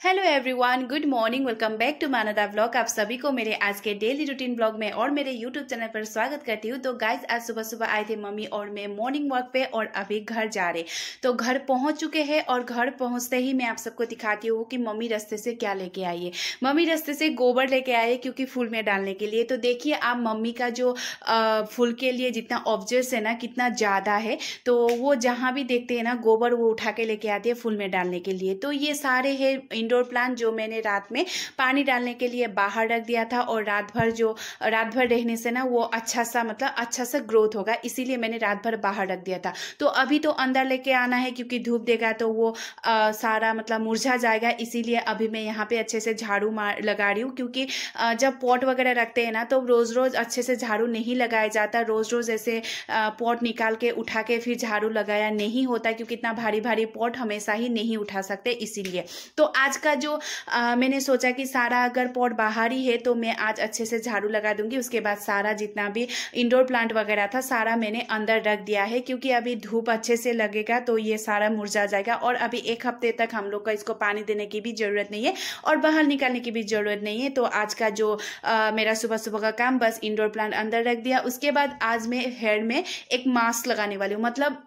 Hello everyone good morning welcome back to Manda blog आप सभी को मेरे आज के डेली रूटीन ब्लॉग में और मेरे यूट्यूब चैनल पर स्वागत करती हूँ। तो गाइज़ आज सुबह सुबह आए थे मम्मी और मैं मॉर्निंग वॉक पे और अभी घर जा रहे। तो घर पहुँच चुके हैं और घर पहुँचते ही मैं आप सबको दिखाती हूँ कि मम्मी रस्ते से क्या लेके आई है। मम्मी रस्ते से गोबर लेके आए क्योंकि फूल में डालने के लिए। तो देखिए, आप मम्मी का जो फूल के लिए जितना ऑब्जेक्ट्स है ना, कितना ज़्यादा है। तो वो जहाँ भी देखते हैं ना, गोबर वो उठा के लेके आती है फूल में डालने के लिए। तो ये सारे है इंडोर प्लांट जो मैंने रात में पानी डालने के लिए बाहर रख दिया था और रात भर जो रात भर रहने से ना वो अच्छा सा मतलब अच्छा सा ग्रोथ होगा इसीलिए मैंने रात भर बाहर रख दिया था। तो अभी तो अंदर लेके आना है क्योंकि धूप देगा तो वो आ, सारा मतलब मुरझा जाएगा इसीलिए अभी मैं यहाँ पे अच्छे से झाड़ू लगा रही हूँ क्योंकि आ, जब पॉट वगैरह रखते हैं ना तो रोज़ रोज़ अच्छे से झाड़ू नहीं लगाया जाता रोज़ रोज़ ऐसे पॉट निकाल के उठा के फिर झाड़ू लगाया नहीं होता क्योंकि इतना भारी भारी पॉट हमेशा ही नहीं उठा सकते इसीलिए। तो आज का जो आ, मैंने सोचा कि सारा अगर पॉट बाहर ही है तो मैं आज अच्छे से झाड़ू लगा दूँगी। उसके बाद सारा जितना भी इंडोर प्लांट वगैरह था सारा मैंने अंदर रख दिया है क्योंकि अभी धूप अच्छे से लगेगा तो ये सारा मुरझा जाएगा और अभी एक हफ़्ते तक हम लोग का इसको पानी देने की भी ज़रूरत नहीं है और बाहर निकालने की भी ज़रूरत नहीं है। तो आज का जो आ, मेरा सुबह सुबह का काम बस इंडोर प्लांट अंदर रख दिया। उसके बाद आज मैं हेयर में एक मास्क लगाने वाली हूँ। मतलब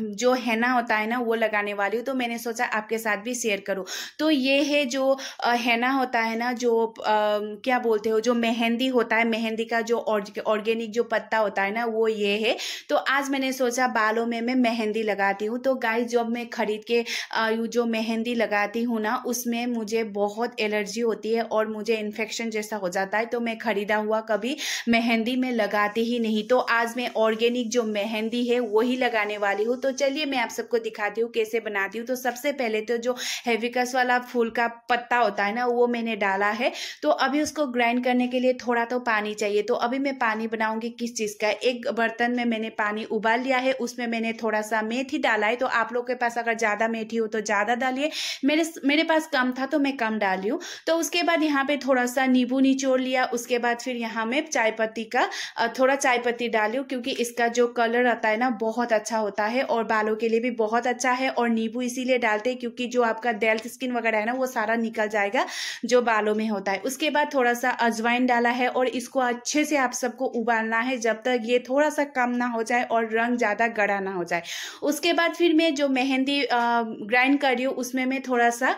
जो हैना होता है ना वो लगाने वाली हूँ तो मैंने सोचा आपके साथ भी शेयर करूँ। तो ये है जो हैना होता है ना जो आ, क्या बोलते हो जो मेहंदी होता है मेहंदी का जो ऑर्गेनिक जो पत्ता होता है ना वो ये है। तो आज मैंने सोचा बालों में मैं मेहंदी लगाती हूँ। तो गाय जब मैं खरीद के जो मेहंदी लगाती हूँ ना उसमें मुझे बहुत एलर्जी होती है और मुझे इन्फेक्शन जैसा हो जाता है तो मैं खरीदा हुआ कभी मेहंदी में लगाती ही नहीं। तो आज मैं ऑर्गेनिक जो मेहंदी है वही लगाने वाली वाली हूँ। तो चलिए मैं आप सबको दिखाती हूँ कैसे बनाती हूँ। तो सबसे पहले तो जो हेविकस वाला फूल का पत्ता होता है ना, वो मैंने डाला है। तो अभी उसको ग्राइंड करने के लिए थोड़ा तो पानी चाहिए। तो अभी मैं पानी बनाऊँगी किस चीज़ का? एक बर्तन में मैंने पानी उबाल लिया है, उसमें मैंने थोड़ा सा मेथी डाला है। तो आप लोग के पास अगर ज़्यादा मेथी हो तो ज़्यादा डालिए। मेरे मेरे पास कम था तो मैं कम डाली हूँ। तो उसके बाद यहाँ पे थोड़ा सा नींबू निचोड़ लिया। उसके बाद फिर यहाँ में चाय पत्ती का थोड़ा चाय पत्ती डाली क्योंकि इसका जो कलर आता है ना, बहुत अच्छा होता है। और बालों के लिए भी बहुत अच्छा है और नींबू इसीलिए डालते हैं क्योंकि जो आपका डेल्थ स्किन वगैरह है ना, वो सारा निकल जाएगा जो बालों में होता है। उसके बाद थोड़ा सा अजवाइन डाला है और इसको अच्छे से आप सबको उबालना है जब तक ये थोड़ा सा कम ना हो जाए और रंग ज़्यादा गड़ा ना हो जाए। उसके बाद फिर मैं जो मेहंदी ग्राइंड कर रही हूँ, उसमें मैं थोड़ा सा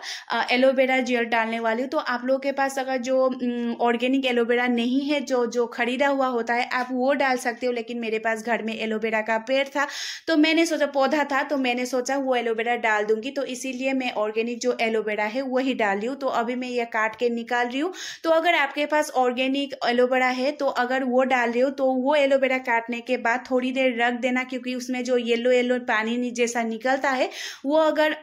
एलोवेरा जेल डालने वाली हूँ। तो आप लोगों के पास अगर जो ऑर्गेनिक एलोवेरा नहीं है, जो जो खरीदा हुआ होता है, आप वो डाल सकते हो, लेकिन मेरे पास घर में एलोवेरा का पेड़ था तो मैंने सोचा पौधा था तो मैंने सोचा वो एलोवेरा डाल दूँगी। तो इसीलिए मैं ऑर्गेनिक जो एलोवेरा है, वही डाल रही हूँ। तो अभी मैं ये काट के निकाल रही हूँ। तो अगर आपके पास ऑर्गेनिक एलोवेरा है तो अगर वो डाल रही हो तो वो एलोवेरा काटने के बाद थोड़ी देर रख देना, क्योंकि उसमें जो येलो येलो पानी जैसा निकलता है, वो अगर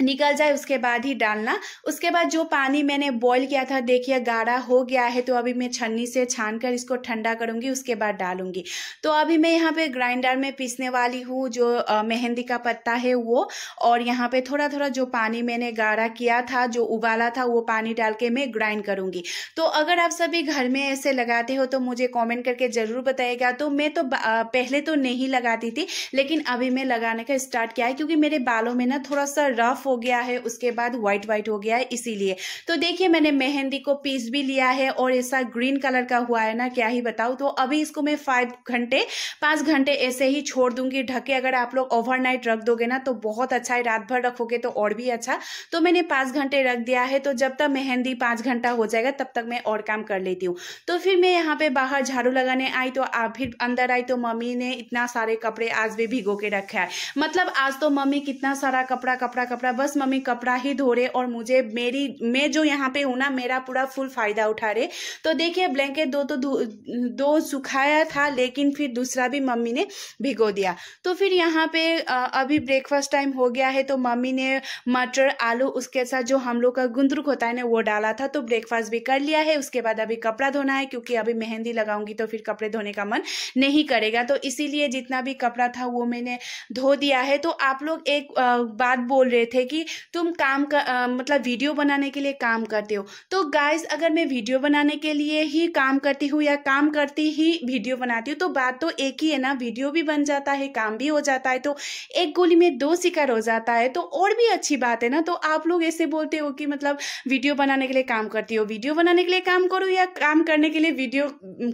निकल जाए, उसके बाद ही डालना। उसके बाद जो पानी मैंने बॉईल किया था, देखिए, गाढ़ा हो गया है तो अभी मैं छन्नी से छान कर इसको ठंडा करूँगी, उसके बाद डालूँगी। तो अभी मैं यहाँ पे ग्राइंडर में पीसने वाली हूँ, जो मेहंदी का पत्ता है वो, और यहाँ पे थोड़ा थोड़ा जो पानी मैंने गाढ़ा किया था, जो उबाला था, वो पानी डाल के मैं ग्राइंड करूँगी। तो अगर आप सभी घर में ऐसे लगाते हो तो मुझे कॉमेंट करके ज़रूर बताइएगा। तो मैं तो पहले तो नहीं लगाती थी, लेकिन अभी मैं लगाने का स्टार्ट किया है, क्योंकि मेरे बालों में ना थोड़ा सा रफ हो गया है, उसके बाद व्हाइट व्हाइट हो गया है, इसीलिए। तो देखिए, मैंने मेहंदी को पीस भी लिया है और ऐसा ग्रीन कलर का हुआ है ना, क्या ही बताऊँ? तो अभी इसको मैं फाइव घंटे, पाँच घंटे ऐसे ही छोड़ दूँगी, ढके अगर आप लोग ओवरनाइट रख दोगे ना तो बहुत अच्छा है, रात भर रखोगे तो और भी अच्छा। तो मैंने पाँच घंटे रख दिया है तो जब तक मेहंदी पाँच घंटा हो जाएगा, तब तक मैं और काम कर लेती हूँ। तो फिर मैं यहाँ पे बाहर झाड़ू लगाने आई तो आप फिर अंदर आई तो मम्मी ने इतना सारे कपड़े आज भी भिगो के रखा है। मतलब आज तो मम्मी कितना सारा कपड़ा कपड़ा कपड़ा बस मम्मी कपड़ा ही धो रहे और मुझे मेरी, मैं जो यहाँ पे हूँ ना, मेरा पूरा फुल फ़ायदा उठा रहे। तो देखिए ब्लैंकेट दो तो दो सुखाया था, लेकिन फिर दूसरा भी मम्मी ने भिगो दिया। तो फिर यहाँ पे अभी ब्रेकफास्ट टाइम हो गया है तो मम्मी ने मटर, आलू, उसके साथ जो हम लोग का गुंदरुक होता है ना, वो डाला था। तो ब्रेकफास्ट भी कर लिया है, उसके बाद अभी कपड़ा धोना है, क्योंकि अभी मेहंदी लगाऊँगी तो फिर कपड़े धोने का मन नहीं करेगा। तो इसीलिए जितना भी कपड़ा था, वो मैंने धो दिया है। तो आप लोग एक बात बोल रहे थे कि तुम काम कर आ, मतलब वीडियो बनाने के लिए काम करते हो। तो गाइस अगर मैं वीडियो बनाने के लिए ही काम करती हूँ या काम करती ही वीडियो बनाती हूँ तो बात तो एक ही है ना वीडियो भी बन जाता है काम भी हो जाता है तो एक गोली में दो शिकार हो जाता है तो और भी अच्छी बात है ना। तो आप लोग ऐसे बोलते हो कि मतलब वीडियो बनाने के लिए काम करती हो वीडियो बनाने के लिए काम करो या काम करने के लिए वीडियो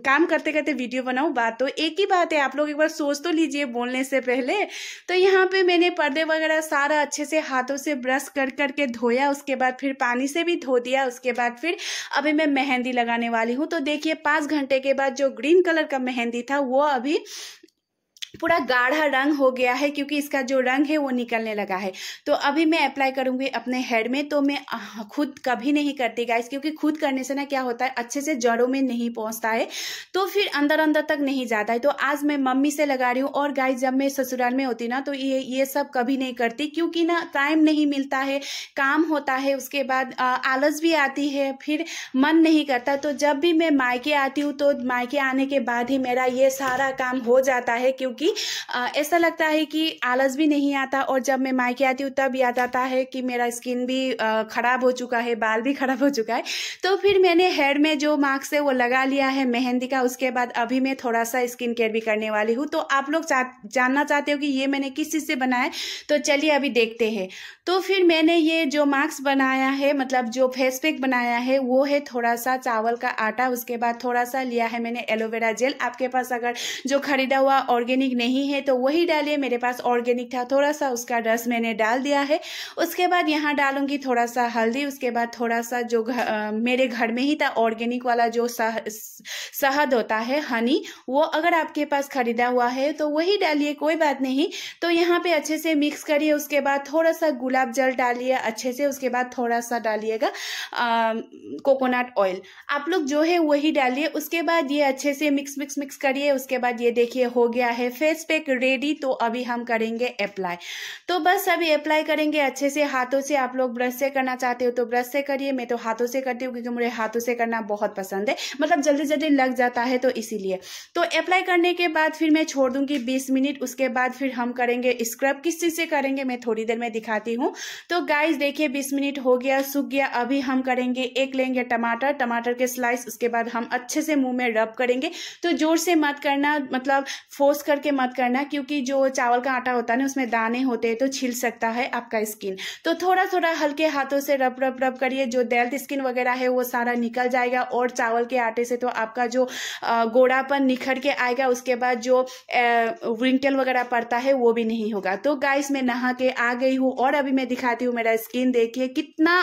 काम करते करते वीडियो बनाओ बात तो एक ही बात है। आप लोग एक बार सोच तो लीजिए बोलने से पहले। तो यहाँ पे मैंने पर्दे वगैरह सारा अच्छे से हाथों से ब्रश कर करके धोया, उसके बाद फिर पानी से भी धो दिया, उसके बाद फिर अभी मैं मेहंदी लगाने वाली हूँ। तो देखिए, पाँच घंटे के बाद जो ग्रीन कलर का मेहंदी था, वो अभी पूरा गाढ़ा रंग हो गया है क्योंकि इसका जो रंग है वो निकलने लगा है। तो अभी मैं अप्लाई करूँगी अपने हेड में तो मैं खुद कभी नहीं करती गाइस क्योंकि खुद करने से ना क्या होता है, अच्छे से जड़ों में नहीं पहुँचता है तो फिर अंदर अंदर तक नहीं जाता है। तो आज मैं मम्मी से लगा रही हूँ, और गाइस जब मैं ससुराल में होती ना तो ये ये सब कभी नहीं करती, क्योंकि ना टाइम नहीं मिलता है, काम होता है, उसके बाद आलस भी आती है, फिर मन नहीं करता। तो जब भी मैं मायके आती हूँ तो मायके आने के बाद ही मेरा ये सारा काम हो जाता है, क्योंकि क्योंकि ऐसा लगता है कि आलस भी नहीं आता और जब मैं मायके आती हूँ, तब याद आता है कि मेरा स्किन भी ख़राब हो चुका है, बाल भी ख़राब हो चुका है। तो फिर मैंने हेयर में जो मास्क है, वो लगा लिया है, मेहंदी का। उसके बाद अभी मैं थोड़ा सा स्किन केयर भी करने वाली हूँ। तो आप लोग जानना चाहते हो कि ये मैंने किस चीज़ से बनाया तो चलिए अभी देखते हैं। तो फिर मैंने ये जो मास्क बनाया है मतलब जो फेस पैक बनाया है, वो है थोड़ा सा चावल का आटा। उसके बाद थोड़ा सा लिया है मैंने एलोवेरा जेल। आपके पास अगर जो खरीदा हुआ ऑर्गेनिक ऑर्गेनिक नहीं है तो वही डालिए मेरे पास ऑर्गेनिक था थोड़ा सा उसका रस मैंने डाल दिया है। उसके बाद यहाँ डालूँगी थोड़ा सा हल्दी उसके बाद थोड़ा सा जो घ, आ, मेरे घर में ही था ऑर्गेनिक वाला जो शहद होता है हनी वो अगर आपके पास खरीदा हुआ है तो वही डालिए कोई बात नहीं। तो यहाँ पे अच्छे से मिक्स करिए उसके बाद थोड़ा सा गुलाब जल डालिए अच्छे से उसके बाद थोड़ा सा डालिएगा कोकोनट ऑयल आप लोग जो है वही डालिए उसके बाद ये अच्छे से मिक्स मिक्स मिक्स करिए उसके बाद ये देखिए हो गया है फेस पैक रेडी तो अभी हम करेंगे अप्लाई तो बस अभी अप्लाई करेंगे अच्छे से, हाथों से आप लोग ब्रश से करना चाहते हो तो ब्रश से करिए, मैं तो हाथों से करती हूँ क्योंकि मुझे हाथों से करना बहुत पसंद है। मतलब जल्दी जल्दी लग जाता है तो इसीलिए। तो अप्लाई करने के बाद फिर मैं छोड़ दूँगी बीस मिनट, उसके बाद फिर हम करेंगे स्क्रब किस चीज़ से करेंगे, मैं थोड़ी देर में दिखाती हूँ। तो गाइस देखिए बीस मिनट हो गया, सूख गया, अभी हम करेंगे एक लेंगे टमाटर टमाटर के स्लाइस उसके बाद हम अच्छे से मुँह में रब करेंगे। तो ज़ोर से मत करना मतलब फोर्स करके करके मत करना, क्योंकि जो चावल का आटा होता है ना, उसमें दाने होते हैं तो छिल सकता है आपका स्किन तो थोड़ा थोड़ा हल्के हाथों से रब रब रब करिए, जो डेल्थ स्किन वगैरह है, वो सारा निकल जाएगा, और चावल के आटे से तो आपका जो गोड़ापन निखर के आएगा, उसके बाद जो विंटल वगैरह पड़ता है, वो भी नहीं होगा। तो गाइस मैं नहा के आ गई हूँ, और अभी मैं दिखाती हूँ मेरा स्किन देखिए कितना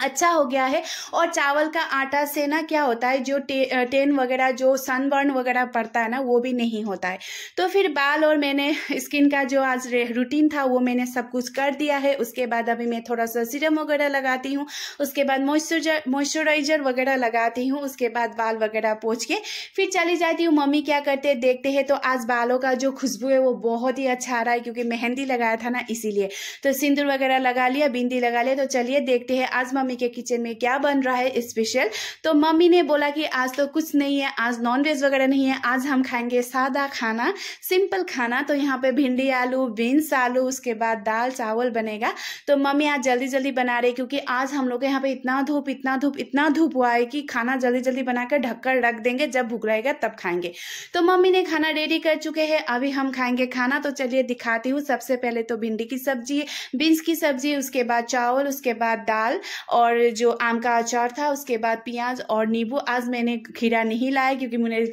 अच्छा हो गया है। और चावल का आटा से ना क्या होता है जो टे, टेन वगैरह जो सनबर्न वगैरह पड़ता है ना वो भी नहीं होता है। तो फिर बाल और मैंने स्किन का जो आज रूटीन था वो मैंने सब कुछ कर दिया है। उसके बाद अभी मैं थोड़ा सा सीरम वगैरह लगाती हूँ। उसके बाद मॉइस्चराइजर मॉइस्चराइजर वगैरह लगाती हूँ। उसके बाद बाल वगैरह पोछ के फिर चली जाती हूँ। मम्मी क्या करते देखते हैं तो आज बालों का जो खुशबू है वो बहुत ही अच्छा आ रहा है क्योंकि मेहंदी लगाया था ना इसीलिए। तो सिंदूर वगैरह लगा लिया बिंदी लगा लिया तो चलिए देखते हैं। आज मम्मी मम्मी के किचन में क्या बन रहा है स्पेशल तो मम्मी ने बोला कि आज तो कुछ नहीं है, आज नॉन वेज वगैरह नहीं है, आज हम खाएँगे सादा खाना सिंपल खाना। तो यहाँ पे भिंडी आलू बीन्स आलू, उसके बाद दाल, चावल बनेगा। तो मम्मी आज जल्दी जल्दी बना रही क्योंकि आज हम लोग यहाँ पे इतना धूप इतना धूप इतना धूप हुआ है कि खाना जल्दी जल्दी बनाकर ढककर रख देंगे, जब भूख रहेगा तब खाएँगे। तो मम्मी ने खाना रेडी कर चुके हैं, अभी हम खाएँगे खाना। तो चलिए दिखाती हूँ, सबसे पहले तो भिंडी की सब्ज़ी बीन्स की सब्ज़ी, उसके बाद चावल, उसके बाद दाल और जो आम का अचार था, उसके बाद प्याज और नींबू। आज मैंने खीरा नहीं लाया क्योंकि मुझे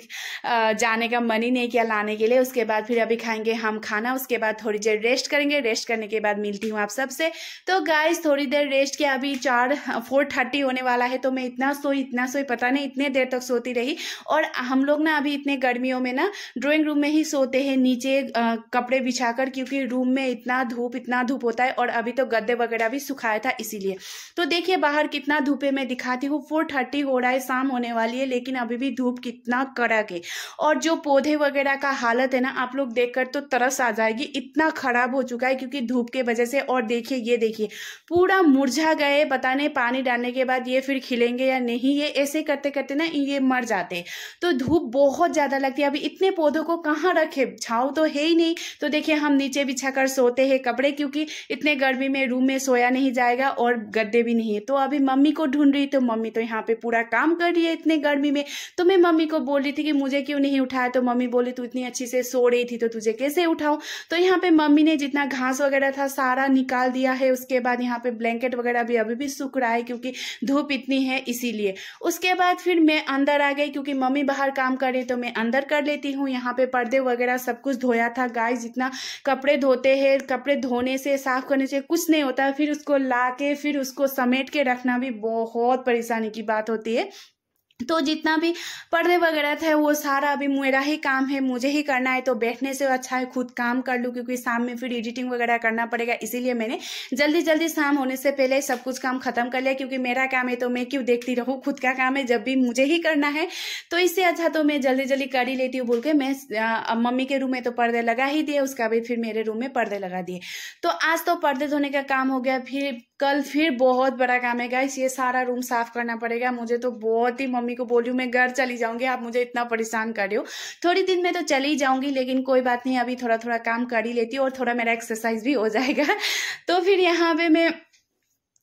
जाने का मन ही नहीं किया लाने के लिए। उसके बाद फिर अभी खाएँगे हम खाना। उसके बाद थोड़ी देर रेस्ट करेंगे। रेस्ट करने के बाद मिलती हूँ आप सबसे। तो गाइस थोड़ी देर रेस्ट किया अभी चार फोर थर्टी होने वाला है तो मैं इतना सोई इतना सोई, पता नहीं, इतने देर तक सोती रही। और हम लोग ना अभी इतने गर्मियों में ना ड्राइंग रूम में ही सोते हैं, नीचे कपड़े बिछाकर, क्योंकि रूम में इतना धूप इतना धूप होता है और अभी तो गद्दे वगैरह भी सुखाया था इसीलिए। तो देखिए देखिए बाहर कितना धूपे में दिखाती हूँ फोर थर्टी हो रहा है, शाम होने वाली है, लेकिन अभी भी धूप कितना कड़क है। और जो पौधे वगैरह का हालत है ना, आप लोग देखकर तो तरस आ जाएगी, इतना खराब हो चुका है क्योंकि धूप के वजह से। और देखिए, ये देखिए, पूरा मुरझा गए बताने पानी डालने के बाद ये फिर खिलेंगे या नहीं, ये ऐसे करते करते ना ये मर जाते तो धूप बहुत ज़्यादा लगती है। अभी इतने पौधों को कहाँ रखे? छाव तो है ही नहीं। तो देखिए, हम नीचे बिछाकर सोते हैं कपड़े क्योंकि इतने गर्मी में रूम में सोया नहीं जाएगा और गद्दे भी नहीं है। तो अभी मम्मी को ढूंढ रही तो मम्मी तो यहाँ पे पूरा काम कर रही है इतने गर्मी में। तो मैं मम्मी को बोल रही थी कि मुझे क्यों नहीं उठाया? तो मम्मी बोली, तू इतनी अच्छी से सो रही थी तो तुझे कैसे उठाऊं? तो यहाँ पे मम्मी ने जितना घास वगैरह था, सारा निकाल दिया है। उसके बाद यहाँ पे ब्लैंकेट वगैरह भी अभी भी सूख रहा है, क्योंकि धूप इतनी है इसीलिए। उसके बाद फिर मैं अंदर आ गई, क्योंकि मम्मी बाहर काम कर रही तो मैं अंदर कर लेती हूँ। यहाँ पे पर्दे वगैरह सब कुछ धोया था। गाय जितना कपड़े धोते हैं, कपड़े धोने से, साफ़ करने से कुछ नहीं होता। फिर उसको ला के फिर उसको समेट के रखना भी बहुत परेशानी की बात होती है। तो जितना भी पर्दे वगैरह थे, वो सारा अभी मेरा ही काम है, मुझे ही करना है तो बैठने से अच्छा है, खुद काम कर लूँ, क्योंकि शाम में फिर एडिटिंग वगैरह करना पड़ेगा, इसीलिए मैंने जल्दी जल्दी शाम होने से पहले सब कुछ काम खत्म कर लिया, क्योंकि मेरा काम है तो मैं क्यों देखती रहूँ, खुद का काम है, जब भी मुझे ही करना है तो इससे अच्छा तो मैं जल्दी जल्दी कर ही लेती हूँ, बोल के मैं मम्मी के रूम में तो पर्दे लगा ही दिए, उसका भी फिर मेरे रूम में पर्दे लगा दिए। तो आज तो पर्दे धोने का काम हो गया, फिर कल फिर बहुत बड़ा काम है गाइस ये सारा रूम साफ़ करना पड़ेगा. मुझे तो बहुत ही मम्मी को बोली मैं घर चली जाऊँगी, आप मुझे इतना परेशान कर रहे हो. थोड़ी दिन में तो चली ही जाऊँगी, लेकिन कोई बात नहीं, अभी थोड़ा थोड़ा काम कर ही लेती हूँ और थोड़ा मेरा एक्सरसाइज भी हो जाएगा। तो फिर यहाँ पे मैं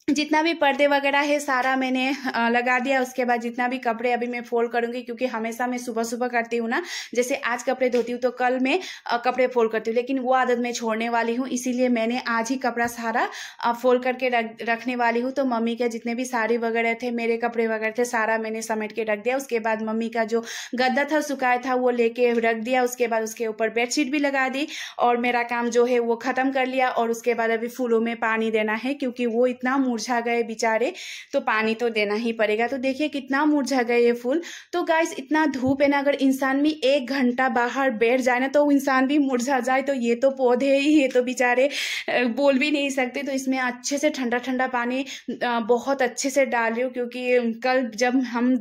जितना भी पर्दे वगैरह है, सारा मैंने लगा दिया। उसके बाद जितना भी कपड़े अभी मैं फोल्ड करूँगी, क्योंकि हमेशा मैं सुबह सुबह करती हूँ ना। जैसे आज कपड़े धोती हूँ तो कल मैं कपड़े फोल्ड करती हूँ। लेकिन वो आदत मैं छोड़ने वाली हूँ, इसीलिए मैंने आज ही कपड़ा सारा फोल्ड करके रख, रखने वाली हूँ। तो मम्मी के जितने भी साड़ी वगैरह थे, मेरे कपड़े वगैरह थे, सारा मैंने समेट के रख दिया। उसके बाद मम्मी का जो गद्दा था, सुखाया था, वो लेके रख दिया। उसके बाद उसके ऊपर बेडशीट भी लगा दी और मेरा काम जो है, वो खत्म कर लिया। और उसके बाद अभी फूलों में पानी देना है, क्योंकि वो इतना मुरझा गए बेचारे तो पानी तो देना ही पड़ेगा। तो देखिए कितना मुरझा गए ये फूल। तो गाइस इतना धूप है ना, अगर इंसान भी एक घंटा बाहर बैठ जाए ना तो इंसान भी मुरझा जाए। तो ये तो पौधे ही, ये तो बेचारे बोल भी नहीं सकते। तो इसमें अच्छे से ठंडा ठंडा पानी बहुत अच्छे से डाल रही क्योंकि कल जब हम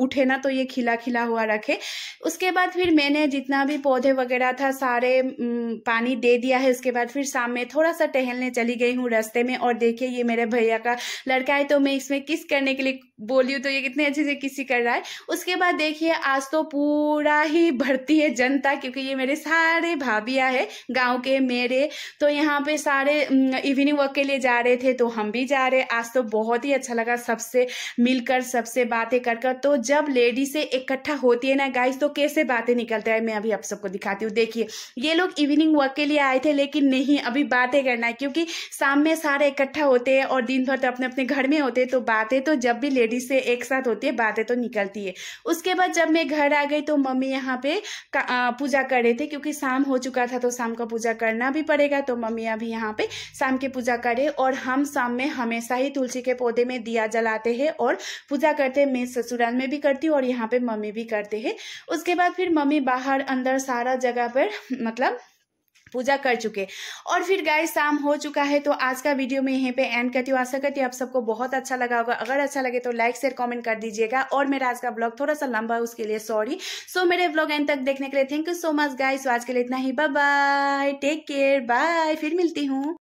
उठे ना तो ये खिला खिला हुआ रखे। उसके बाद फिर मैंने जितना भी पौधे वगैरह था, सारे पानी दे दिया है। उसके बाद फिर शाम में थोड़ा सा टहलने चली गई हूँ रास्ते में। और देखिए, ये मेरे भैया का लड़का है तो मैं इसमें किस करने के लिए बोली हूँ तो ये कितने अच्छे से किसी कर रहा है। उसके बाद देखिए, आज तो पूरा ही भरती है जनता, क्योंकि ये मेरे सारे भाभिया है, गाँव के मेरे। तो यहाँ पे सारे इवनिंग वॉक के लिए जा रहे थे तो हम भी जा रहे आज तो बहुत ही अच्छा लगा सबसे मिलकर, सबसे बातें कर कर तो जब लेडी से इकट्ठा होती है ना गाइस तो कैसे बातें निकलते हैं? मैं अभी आप सबको दिखाती हूँ। देखिए, ये लोग इवनिंग वॉक के लिए आए थे, लेकिन नहीं, अभी बातें करना है, क्योंकि शाम में सारे इकट्ठा होते हैं और दिन भर तो अपने अपने घर में होते तो बातें तो जब भी लेडीज़ से एक साथ होती है, बातें तो निकलती है। उसके बाद जब मैं घर आ गई तो मम्मी यहाँ पे पूजा कर रहे थे, क्योंकि शाम हो चुका था तो शाम का पूजा करना भी पड़ेगा तो मम्मी अभी यहाँ पे शाम की पूजा करे और हम शाम में हमेशा ही तुलसी के पौधे में दिया जलाते हैं और पूजा करते हैं। मैं ससुराल में भी करती हूँ और यहाँ पे मम्मी भी करते हैं। उसके बाद फिर मम्मी बाहर, अंदर सारा जगह पर मतलब पूजा कर चुके। और फिर गाय शाम हो चुका है तो आज का वीडियो में यहीं पे एंड करती हूँ। आशा करती हूँ आप सबको बहुत अच्छा लगा होगा। अगर अच्छा लगे तो लाइक शेयर कमेंट कर दीजिएगा। और मेरा आज का ब्लॉग थोड़ा सा लंबा है उसके लिए सॉरी सो so, मेरे ब्लॉग एंड तक देखने के लिए thank you so much guys आज के लिए इतना ही। Bye bye take care bye फिर मिलती हूँ।